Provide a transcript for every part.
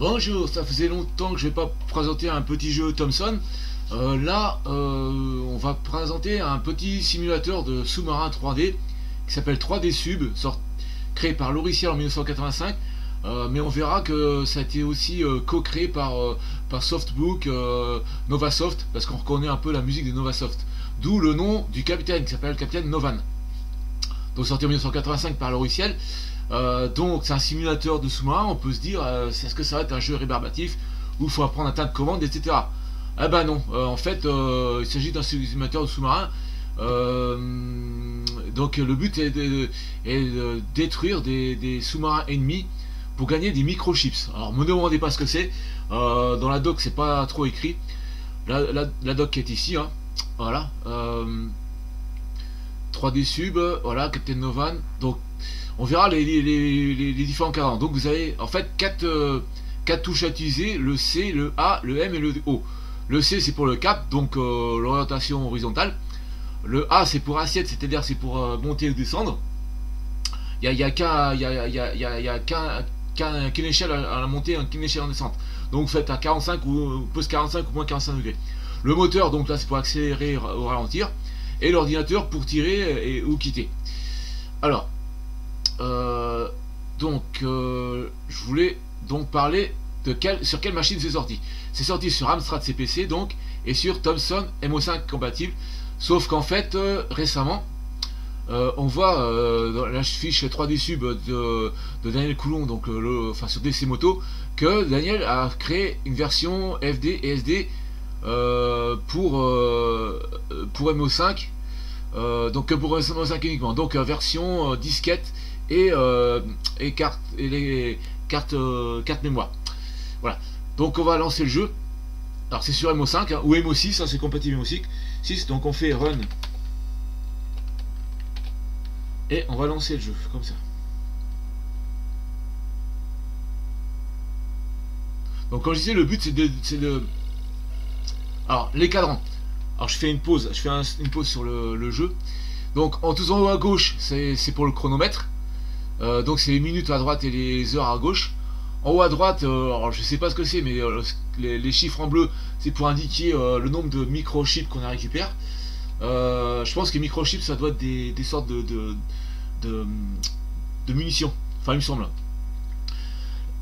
Bonjour, ça faisait longtemps que je vais pas présenter un petit jeu Thomson. Euh, là, euh, on va présenter un petit simulateur de sous-marin 3D qui s'appelle 3D Sub, créé par Loriciel en 1985. Euh, mais on verra que ça a été aussi co-créé par, par Softbook, Novasoft, parce qu'on reconnaît un peu la musique de Novasoft. D'où le nom du capitaine qui s'appelle le capitaine Novan. Donc sorti en 1985 par Loriciel. donc c'est un simulateur de sous-marin, on peut se dire, est-ce que ça va être un jeu rébarbatif où il faut apprendre un tas de commandes, etc. Ah bah non, euh, en fait, euh, il s'agit d'un simulateur de sous-marin. Euh, donc le but est de, détruire des, sous-marins ennemis pour gagner des microchips. Alors me demandez pas ce que c'est. dans la doc, c'est pas trop écrit. La, doc qui est ici, hein. voilà. 3D sub, voilà, Captain Novan. Donc on verra les, différents cadrans. Donc vous avez en fait 4 quatre touches à utiliser, le C, le A, le M et le O. Le C c'est pour le cap, donc euh, l'orientation horizontale. Le A c'est pour assiette, c'est-à-dire c'est pour euh, monter ou descendre. Il n'y a, qu'une échelle à, la montée, qu'une échelle en descente. Donc faites à 45 ou plus 45 ou moins 45 degrés. Le moteur, donc là c'est pour accélérer ou ralentir. Et l'ordinateur pour tirer et, ou quitter. Alors, euh, donc je voulais donc parler de sur quelle machine c'est sorti. C'est sorti sur Amstrad CPC donc et sur Thomson MO5 compatible. Sauf qu'en fait, euh, récemment, euh, on voit euh, dans la fiche 3D Sub de, Daniel Coulon, donc enfin sur DC Moto, que Daniel a créé une version FD et SD pour, pour MO5, donc pour MO5 uniquement, donc version disquette et, carte, et les cartes, carte mémoire. Voilà. Donc on va lancer le jeu. Alors c'est sur MO5 hein, ou MO6, hein, c'est compatible MO6. 6, donc on fait run. Et on va lancer le jeu, comme ça. Donc comme je disais, le but c'est de, Alors, les cadrans. Alors je fais une pause, je fais une pause sur le, jeu. Donc en tout en haut à gauche, c'est pour le chronomètre. Euh, donc c'est les minutes à droite et les heures à gauche. En haut à droite, euh, alors je sais pas ce que c'est, mais euh, les, chiffres en bleu, c'est pour indiquer euh, le nombre de microchips qu'on a récupère. je pense que les microchips, ça doit être des, sortes de, munitions. Enfin, il me semble.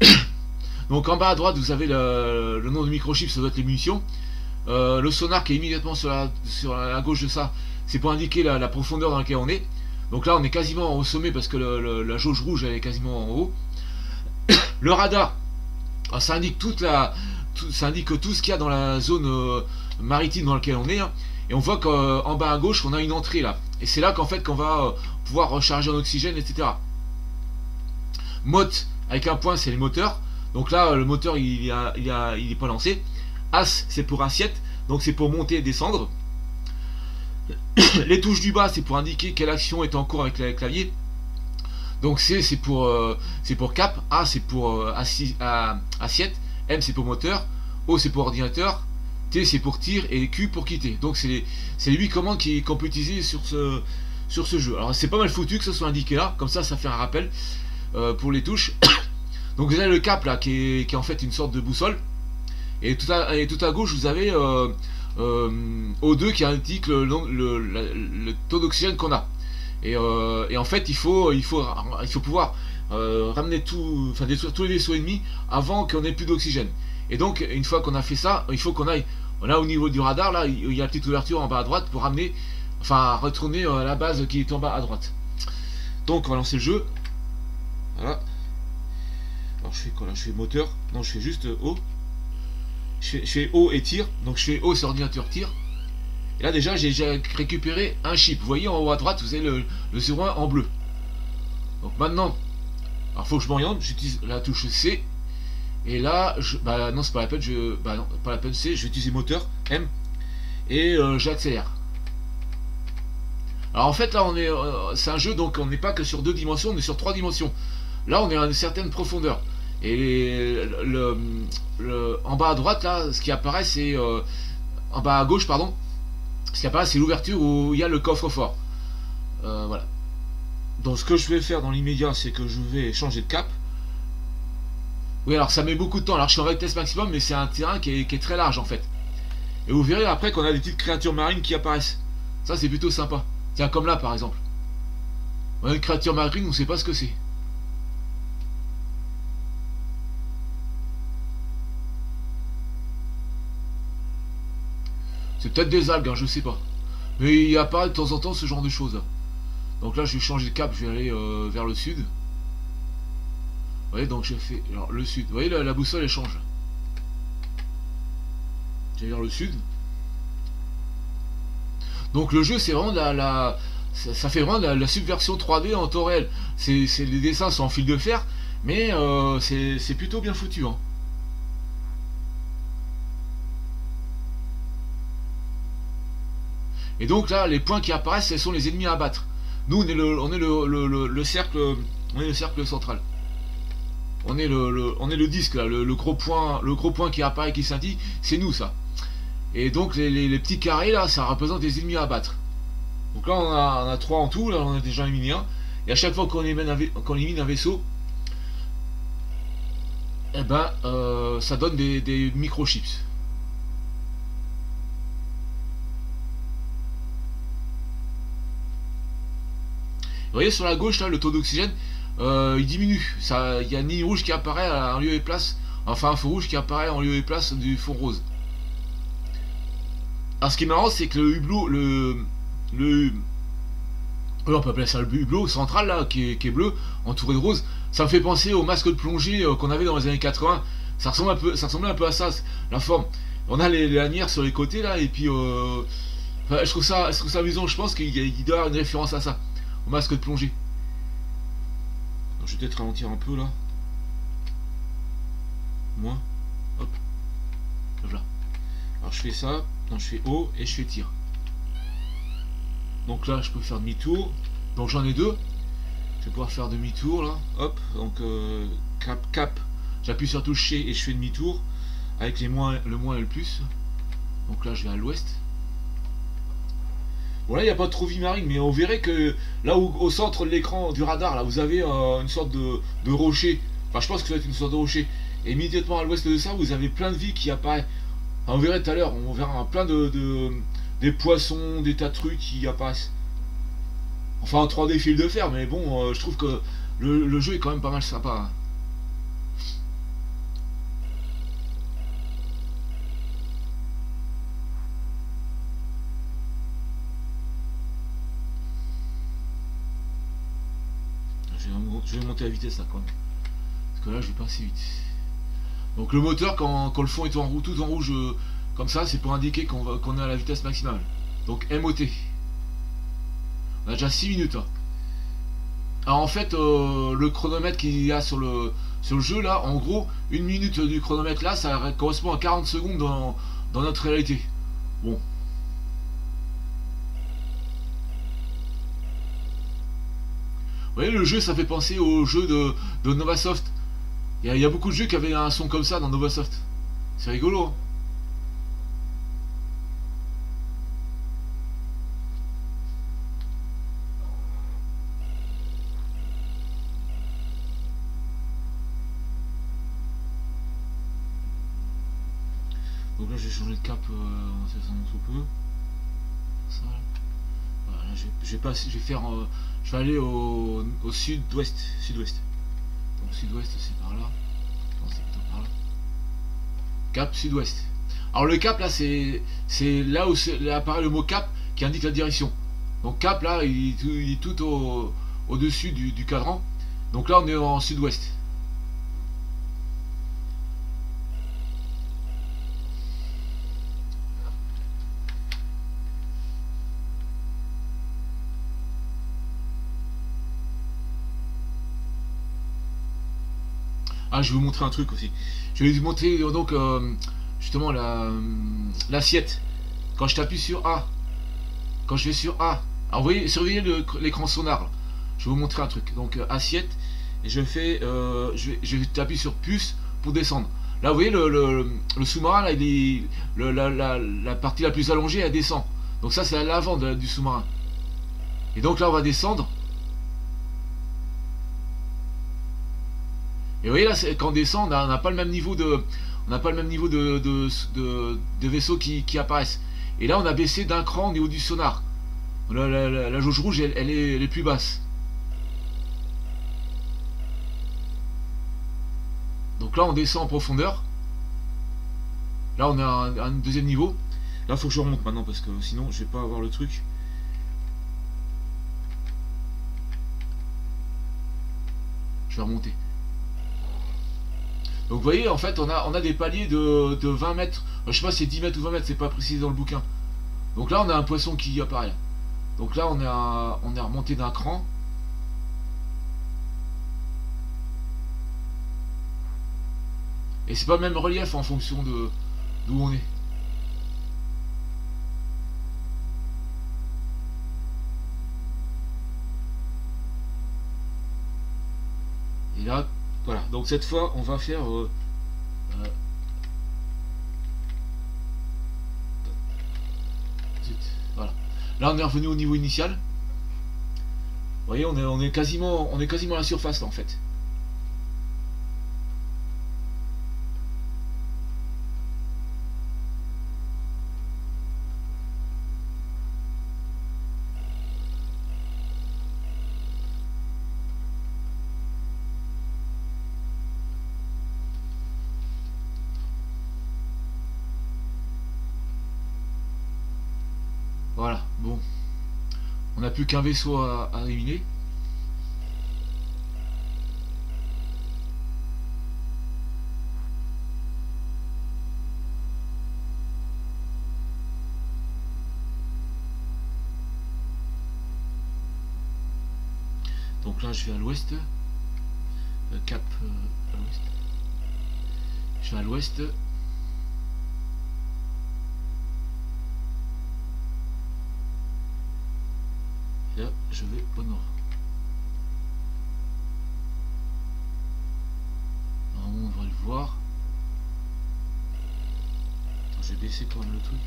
Donc en bas à droite, vous avez le, nombre de microchips, ça doit être les munitions. le sonar qui est immédiatement sur la gauche de ça, c'est pour indiquer la, profondeur dans laquelle on est. Donc là, on est quasiment au sommet parce que la jauge rouge, elle est quasiment en haut. Le radar, ah, ça indique tout ce qu'il y a dans la zone euh, maritime dans laquelle on est. Hein. et on voit qu'en bas à gauche, on a une entrée là. Et c'est là qu'en fait qu'on va euh, pouvoir recharger en oxygène, etc. Mot avec un point, c'est les moteurs. Donc là, le moteur, il n'est il il pas lancé. As, c'est pour assiette. Donc c'est pour monter et descendre. les touches du bas, c'est pour indiquer quelle action est en cours avec le clavier. Donc C c'est pour, euh, pour cap, A c'est pour euh, assiette, M c'est pour moteur, O c'est pour ordinateur, T c'est pour tir et Q pour quitter. Donc c'est les, les 8 commandes qu'on peut utiliser sur ce, sur ce jeu. Alors c'est pas mal foutu que ce soit indiqué là, comme ça ça fait un rappel euh, pour les touches. Donc vous avez le cap là qui est, en fait une sorte de boussole. Et tout à gauche vous avez O2 qui indique le, le, taux d'oxygène qu'on a. Euh, et, en fait, il faut, il faut, il faut pouvoir euh, ramener tout, enfin détruire tous les vaisseaux ennemis avant qu'on ait plus d'oxygène. Et donc, une fois qu'on a fait ça, il faut qu'on aille, là au niveau du radar, là, il y a la petite ouverture en bas à droite pour ramener, enfin retourner euh, la base qui est en bas à droite. Donc, on va lancer le jeu. Voilà. Alors, je fais quoi? Là Je fais moteur. Non, je fais juste O. Je fais, O et tir. Donc, je fais O, c'est ordinateur tir. Et là déjà j'ai récupéré un chip. Vous voyez en haut à droite vous avez le, le 01 en bleu. Donc maintenant, il faut que je m'oriente, j'utilise la touche C. Et là, je, bah non c'est pas la peine, je, bah non, pas la peine C, utiliser moteur M et euh, j'accélère. Alors en fait là on est, euh, c'est un jeu donc on n'est pas que sur deux dimensions, on est sur trois dimensions. Là on est à une certaine profondeur. Et le, en bas à droite là, ce qui apparaît c'est euh, en bas à gauche pardon, ce qui apparaît, c'est l'ouverture où il y a le coffre-fort. Euh, voilà. Donc ce que je vais faire dans l'immédiat, c'est que je vais changer de cap. Oui, alors ça met beaucoup de temps. Alors je suis en vitesse maximum, mais c'est un terrain qui est, très large en fait. Et vous verrez après qu'on a des petites créatures marines qui apparaissent. Ça, c'est plutôt sympa. Tiens, comme là par exemple. On a une créature marine, on ne sait pas ce que c'est. Des algues, hein, je sais pas. Mais il apparaît de temps en temps ce genre de choses. Donc là, je vais changer de cap, je vais aller euh, vers le sud. Vous voyez, donc je fais alors, le sud. Vous voyez, la, boussole, elle change. Je vais vers le sud. Donc le jeu, c'est vraiment la, ça, fait vraiment la, subversion 3D en temps réel. C'est, les dessins sont en fil de fer, mais euh, c'est plutôt bien foutu. Hein. Et donc là, les points qui apparaissent, ce sont les ennemis à abattre. Nous, on est le, cercle, on est le cercle central. On est le, on est le disque là, le, gros point, le gros point qui apparaît, qui scintille, c'est nous ça. Et donc les, petits carrés là, ça représente des ennemis à abattre. Donc là, on a, on a trois en tout. Là, on a déjà éliminé un. Et à chaque fois qu'on élimine, un vaisseau, eh ben, euh, ça donne des, des microchips. Vous voyez sur la gauche là le taux d'oxygène euh, il diminue. Il y a une ligne rouge qui apparaît en lieu et place, enfin un fond rouge qui apparaît en lieu et place du fond rose. Alors ce qui est marrant c'est que le hublot, le, le on peut appeler ça le hublot central là, qui est, bleu, entouré de rose, ça me fait penser au masque de plongée euh, qu'on avait dans les années 80. Ça ressemble un peu, ça ressemblait un peu à ça, la forme. On a les, lanières sur les côtés là, et puis euh, je, trouve ça, je trouve ça amusant, je pense qu'il doit y avoir une référence à ça masque de plongée. je vais peut-être ralentir un peu là. Moins. Hop. Voilà. Alors je fais ça. je fais haut et je fais tir. Donc là, je peux faire demi-tour. Donc j'en ai deux. Je vais pouvoir faire demi-tour là. Hop. Donc euh, cap, cap. J'appuie sur toucher et je fais demi-tour. Avec les moins, le moins et le plus. Donc là, je vais à l'ouest. Bon là il n'y a pas trop vie marine, mais on verrait que là au centre de l'écran du radar, là vous avez euh, une sorte de, rocher. Enfin je pense que ça va être une sorte de rocher. Et immédiatement à l'ouest de ça, vous avez plein de vie qui apparaît. on verrait tout à l'heure, on verra plein de, des poissons, des tas de trucs qui apparaissent. Enfin en 3D fil de fer, mais bon, euh, je trouve que le, jeu est quand même pas mal sympa. Hein. je vais monter la vitesse là quand. Parce que là, je vais pas assez vite. Donc le moteur, quand, le fond est en rouge, tout en rouge euh, comme ça, c'est pour indiquer qu'on est à la vitesse maximale. Donc MOT. On a déjà 6 minutes. Hein. Alors en fait, euh, le chronomètre qu'il y a sur le, jeu là, en gros, une minute du chronomètre là, ça correspond à 40 secondes dans notre réalité. Bon, voyez, le jeu, ça fait penser au jeu de, de Novasoft. Il y, a beaucoup de jeux qui avaient un son comme ça dans Novasoft. C'est rigolo. Hein. Donc là, j'ai changé de cap euh, en sous peu. Je, vais, faire. Euh, je aller au, sud-ouest. Sud-ouest. Donc sud-ouest c'est par là. Cap sud-ouest. Alors le cap là c'est là où apparaît le mot cap qui indique la direction. Donc cap là il, est tout au-dessus du, du cadran. Donc là on est en sud-ouest. Ah, je vais vous montrer un truc aussi. Je vais vous montrer euh, donc euh, justement euh, l'assiette. Quand je t'appuie sur A, quand je vais sur A, alors voyez, surveillez l'écran sonar. Je vais vous montrer un truc. Donc assiette, et je fais, je vais, je t'appuyer sur puce pour descendre. Là, vous voyez le, sous-marin, là, il la, partie la plus allongée, elle descend. Donc ça, c'est à l'avant du sous-marin. Et donc là, on va descendre. Et vous voyez là, quand on descend, on n'a pas le même niveau de, on n'a pas le même niveau de, de, vaisseaux qui, apparaissent. Et là, on a baissé d'un cran au niveau du sonar. La, jauge rouge, elle, est, plus basse. Donc là, on descend en profondeur. Là, on a un, deuxième niveau. Là, il faut que je remonte maintenant parce que sinon, je vais pas avoir le truc. Je vais remonter. Donc vous voyez, en fait, on a, on a des paliers de, 20 mètres. Je sais pas si c'est 10 mètres ou 20 mètres, c'est pas précisé dans le bouquin. Donc là, on a un poisson qui apparaît. Donc là, on, est on est remonté d'un cran. Et c'est pas le même relief en fonction de d'où on est. Et là, voilà. Donc cette fois, on va faire... Euh, euh, voilà. Là, on est revenu au niveau initial. Vous voyez, on est, on est quasiment, on est quasiment à la surface là, en fait. Voilà, bon. On n'a plus qu'un vaisseau à, éliminer. Donc là je vais à l'ouest. Euh, cap euh, à l'ouest. Je vais à l'ouest. Je vais au nord. Normalement, on devrait le voir. J'ai baissé quand même le truc.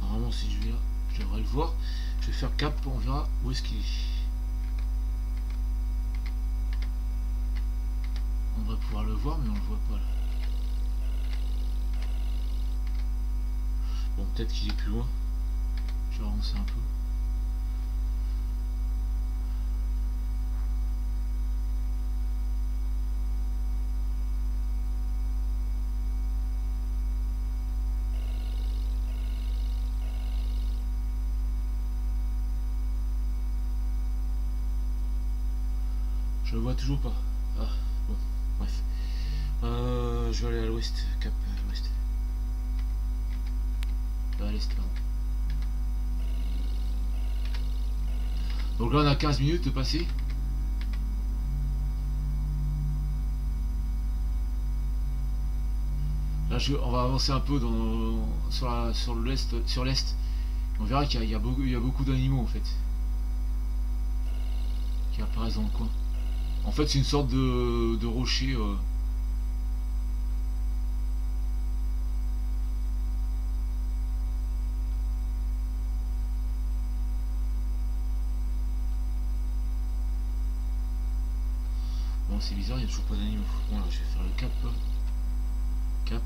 Normalement, si je vais là, je devrais le voir. Je vais faire cap, on verra où est-ce qu'il est. On devrait pouvoir le voir, mais on le voit pas là. Peut-être qu'il est plus loin. Je vais avancer un peu. Je le vois toujours pas. Ah, bon, bref. Euh, je vais aller à l'ouest, cap Donc là on a 15 minutes de passer. Là on va avancer un peu dans, sur l'est. Sur l'est. On verra qu'il y, a beaucoup, beaucoup d'animaux en fait. Qui apparaissent dans le coin. En fait c'est une sorte de, rocher. Euh, c'est bizarre, il n'y a toujours pas d'animaux. Bon je vais faire le cap. Cap.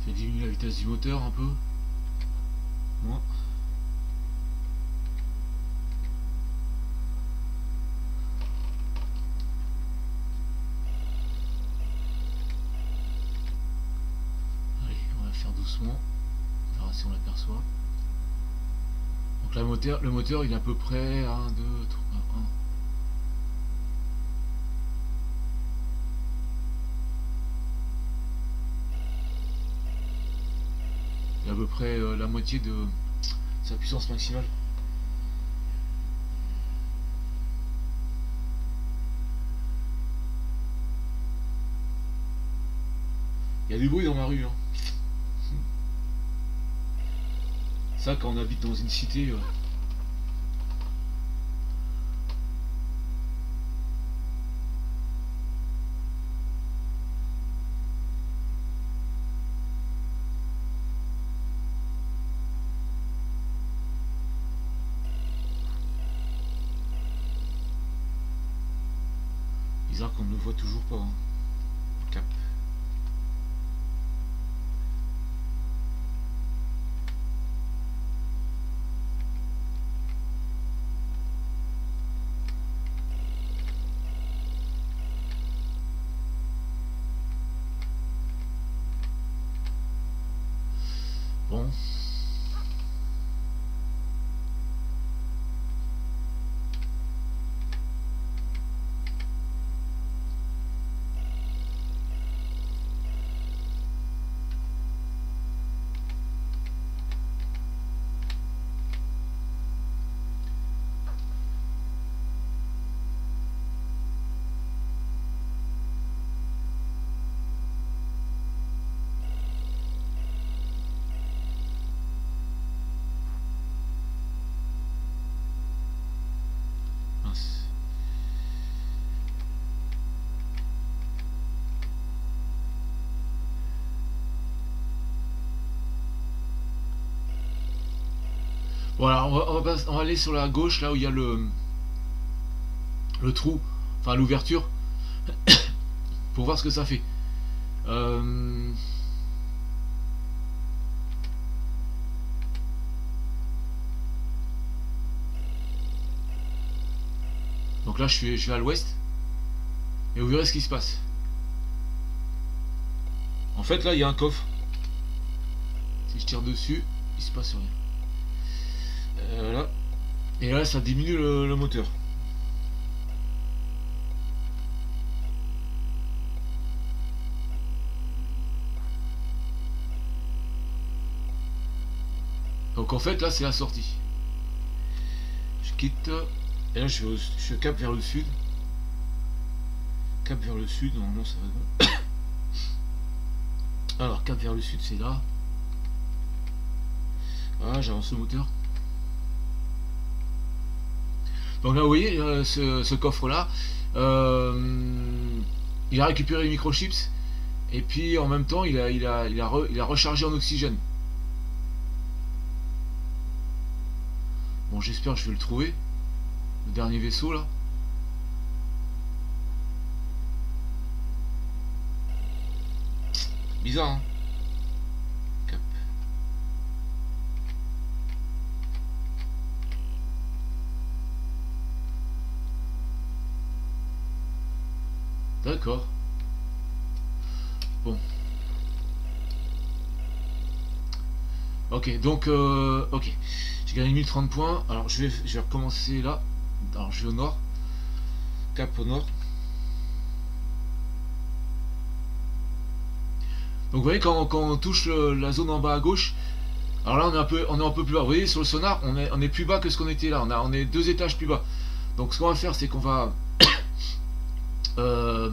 Je vais diminuer la vitesse du moteur un peu. Moi. On verra si on l'aperçoit. Donc la moteur, le moteur il est à peu près 1, 2, 3, 1. Il est à peu près euh, la moitié de sa puissance maximale. Il y a du bruit dans ma rue. Hein. Ça, quand on habite dans une cité Bizarre qu'on ne le voit toujours pas. hein. Cap. Bon. Mince. Voilà, on va, aller sur la gauche, là où il y a le, le trou, enfin l'ouverture, pour voir ce que ça fait. Euh, Donc là, je, suis, vais à l'ouest, et vous verrez ce qui se passe. En fait, là, il y a un coffre. Si je tire dessus, il se passe rien. Euh, voilà. Et là, ça diminue le, moteur. Donc en fait, là, c'est la sortie. Je quitte. Et là, je, je cap vers le sud. Cap vers le sud, normalement, ça va. Alors, cap vers le sud, c'est là. Voilà, j'avance le moteur. Donc là, vous voyez, euh, ce, coffre-là, euh, il a récupéré les microchips, et puis en même temps, il a, il a, il a, il a rechargé en oxygène. Bon, j'espère que je vais le trouver. Le dernier vaisseau, là. Bizarre, hein D'accord. Bon. Ok, donc, euh, ok. J'ai gagné 1030 points. Alors, je vais, je vais recommencer là. Alors, je vais au nord. Cap au nord. Donc, vous voyez, quand, quand on touche la zone en bas à gauche, alors là, on est un peu, on est un peu plus bas. Vous voyez, sur le sonar, on est, on est plus bas que ce qu'on était là. On, a, on est deux étages plus bas. Donc, ce qu'on va faire, c'est qu'on va euh,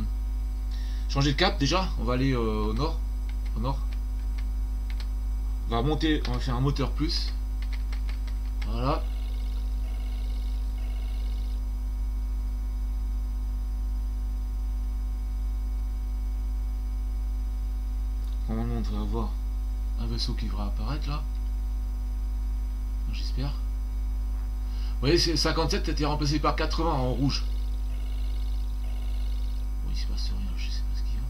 changer de cap déjà. On va aller euh, au nord. Au nord. On va monter, on va faire un moteur plus. Voilà. On devrait avoir un vaisseau qui devrait apparaître là. J'espère. Vous voyez, c'est 57 a été remplacé par 80 en rouge. Bon, il se passe rien, je sais pas ce qu'il y a.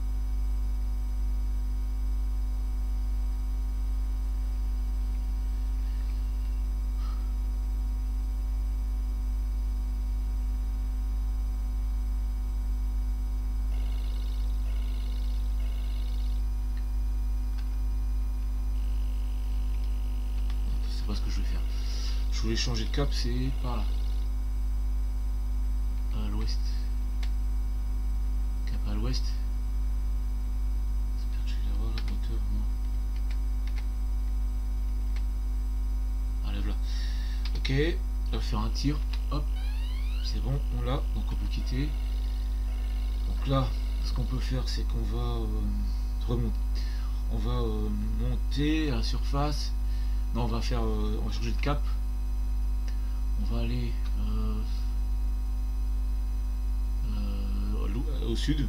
Je sais pas ce que je vais faire. Changer de cap, c'est par là. À l'ouest. Cap à l'ouest. J'espère que je vais moteur, moi. Voilà. Ok, on va faire un tir. Hop, c'est bon, on l'a, donc on peut quitter. Donc là, ce qu'on peut faire, c'est qu'on va euh, remonter. On va euh, monter à la surface, Non, on va faire. Euh, on va changer de cap. On va aller euh, euh, au sud.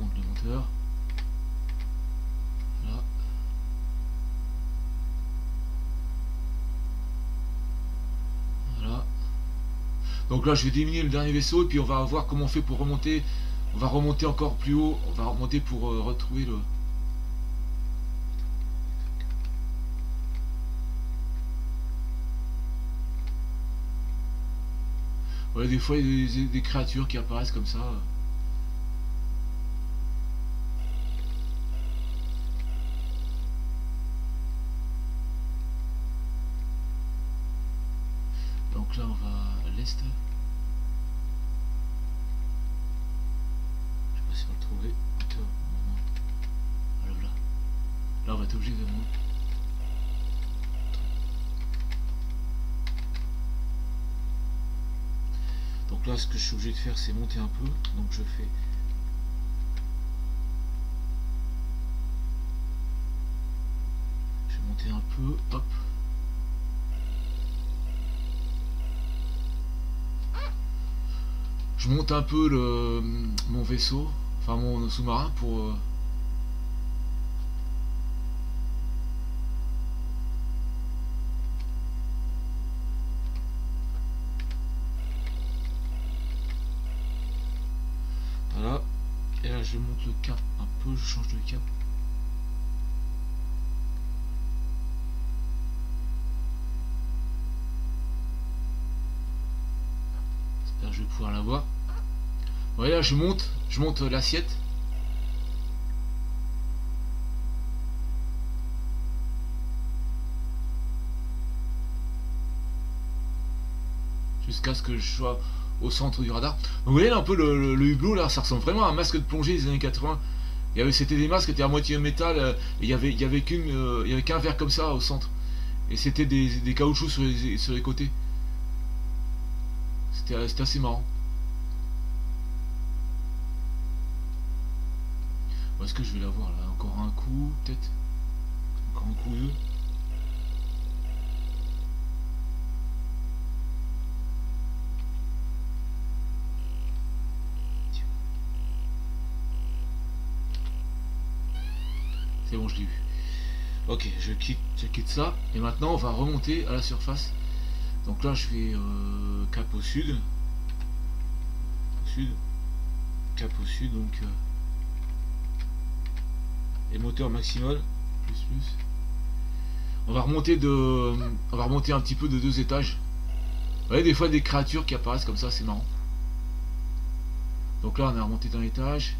On le moteur. Là. Voilà. Donc là, je vais diminuer le dernier vaisseau et puis on va voir comment on fait pour remonter. On va remonter encore plus haut. On va remonter pour retrouver le, Des fois, il y a des, créatures qui apparaissent comme ça. Donc là, on va à l'est. Je sais pas si on va le trouver. Alors là. Là, on va être obligé de monter. Donc là, ce que je suis de faire, c'est monter un peu. Donc je fais Je vais monter un peu, hop. Je monte un peu le, mon vaisseau, enfin mon sous-marin pour euh, je monte le cap un peu, je change de cap. J'espère que je vais pouvoir la voir. Je monte, je monte l'assiette. Jusqu'à ce que je sois au centre du radar. Vous voyez là un peu le, hublot là, ça ressemble vraiment à un masque de plongée des années 80. Il y avait, c'était des masques qui étaient à moitié métal, euh, et il y avait, y avait qu'une, euh, il y avait qu'un verre comme ça au centre. Et c'était des, des caoutchoucs sur les, sur les côtés. C'était assez marrant. Est-ce que je vais l'avoir là Encore un coup, peut-être? Encore un coup deux? Bon, je l'ai vu. Ok, je quitte, je quitte ça. Et maintenant, on va remonter à la surface. Donc là, je vais euh, cap au sud. Au sud. Cap au sud, donc... Euh, et moteur. Plus, plus. On va remonter de... On va remonter un petit peu de deux étages. Vous des fois, des créatures qui apparaissent comme ça, c'est marrant. Donc là, on a remonté d'un étage.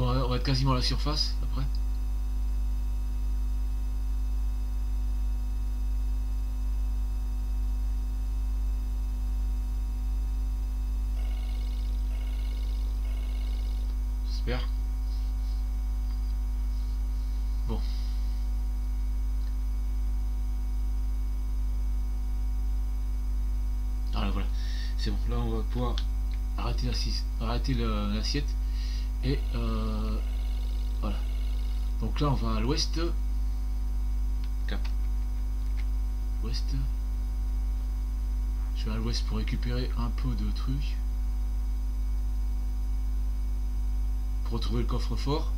on va être quasiment la surface après. J'espère. Bon. Ah voilà. C'est bon. Là on va pouvoir arrêter l'assiette. Et euh, voilà. Donc là, on va à l'ouest. Cap. Ouest. Je vais à l'ouest pour récupérer un peu de trucs. Pour retrouver le coffre-fort.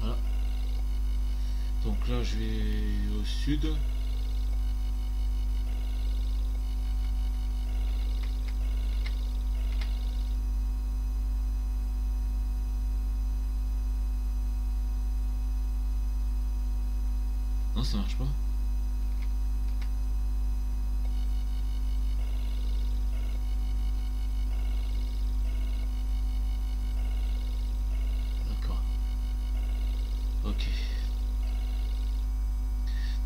Voilà. Donc là, je vais au sud. ça marche pas. D'accord. Ok.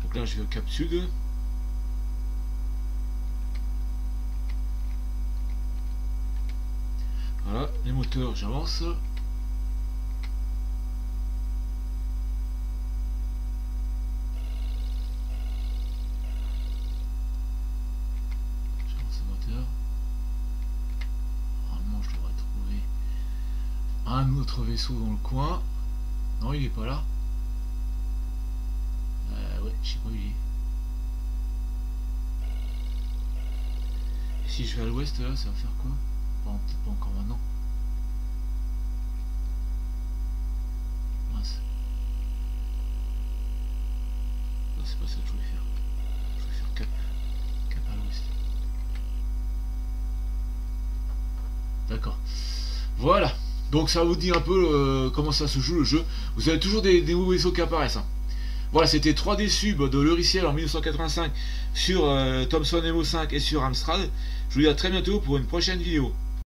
Donc je vais au. Voilà, les moteurs, j'avance. J'avance le moteur. Normalement, je devrais trouver un autre vaisseau dans le coin. Non, il est pas là. Je sais pas où il est. Si je vais à l'ouest, là, ça va faire quoi? Pas, encore maintenant. Mince. C'est pas ça que je voulais faire. Je voulais faire cap. Cap à l'ouest. D'accord. Voilà. Donc ça vous dit un peu euh, comment ça se joue le jeu. Vous avez toujours des, des nouveaux vaisseaux qui apparaissent. hein. Voilà, c'était 3D sub de Loriciel en 1985 sur euh, Thomson Evo 5 et sur Amstrad. Je vous dis à très bientôt pour une prochaine vidéo.